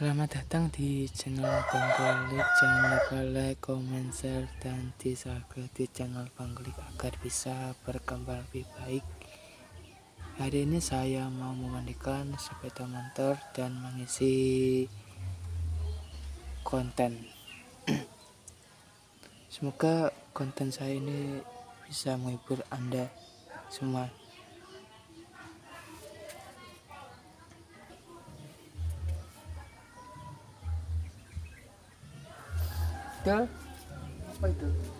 Selamat datang di channel Bang Golik. Jangan lupa like, comment, share, dan di subscribe di channel Bang Golik agar bisa berkembang lebih baik. Hari ini saya mau memandikan sepeda motor dan mengisi konten. Semoga konten saya ini bisa menghibur Anda semua. 啊，我在这。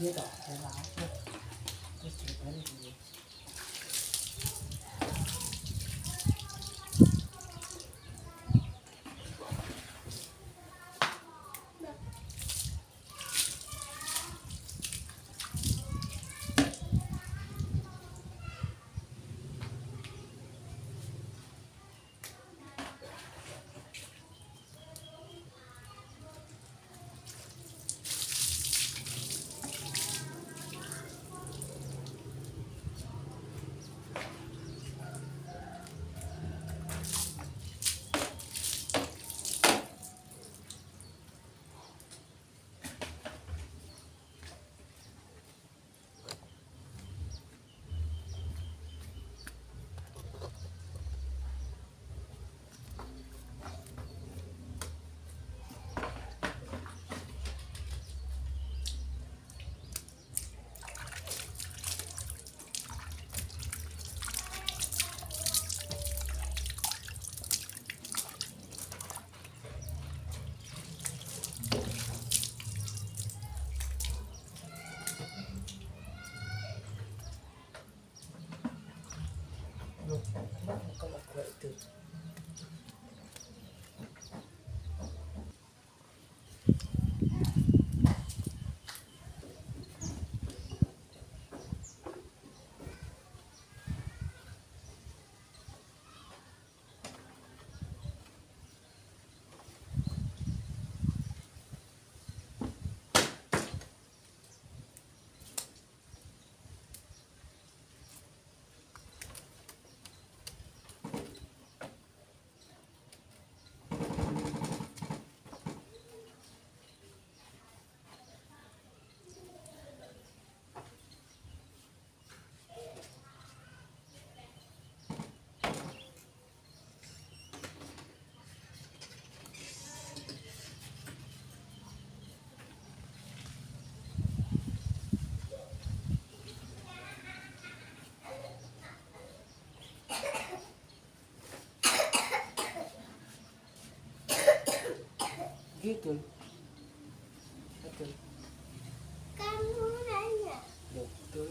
别倒，别倒 Gitu. Betul. Kamu nanya. Betul.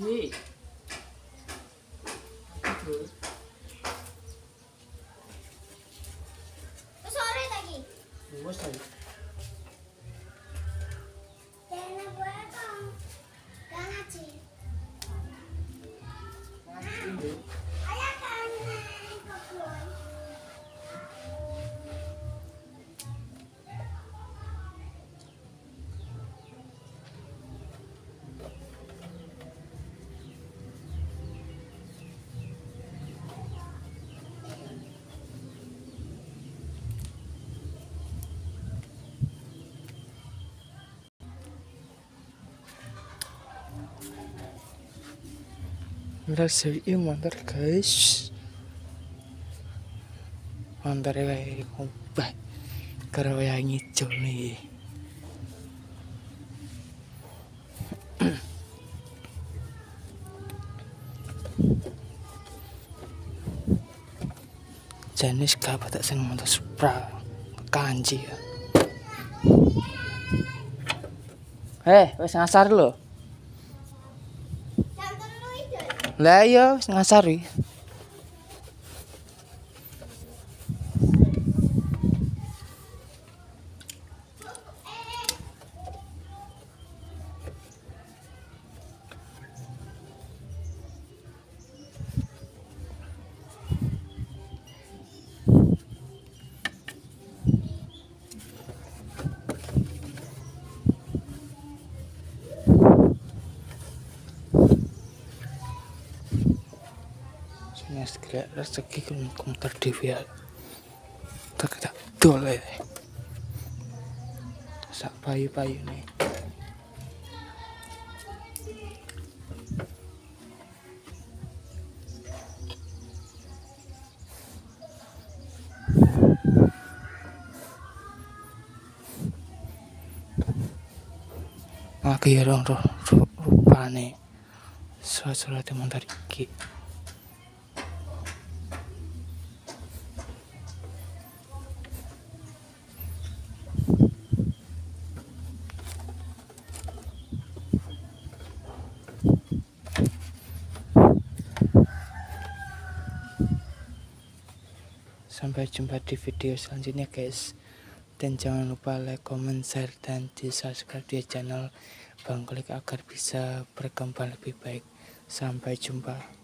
はい Sih, iya mantar guys. Mantar kayak ngubah. Karo yang hijau nih. Jenis kabat tak seneng mantar supra kanji ya. Eh, wes ngasar lo. Lah iya ngasari. Sini segala rezeki kan komentar dewi ya. Tak dole. Sak payu-payu nih. Lagi ya dong ru- ru- rupane. Surat-surat mantar iki. Sampai jumpa di video selanjutnya guys. Dan jangan lupa like, comment, share, dan di subscribe di channel. Bang Klik agar bisa berkembang lebih baik. Sampai jumpa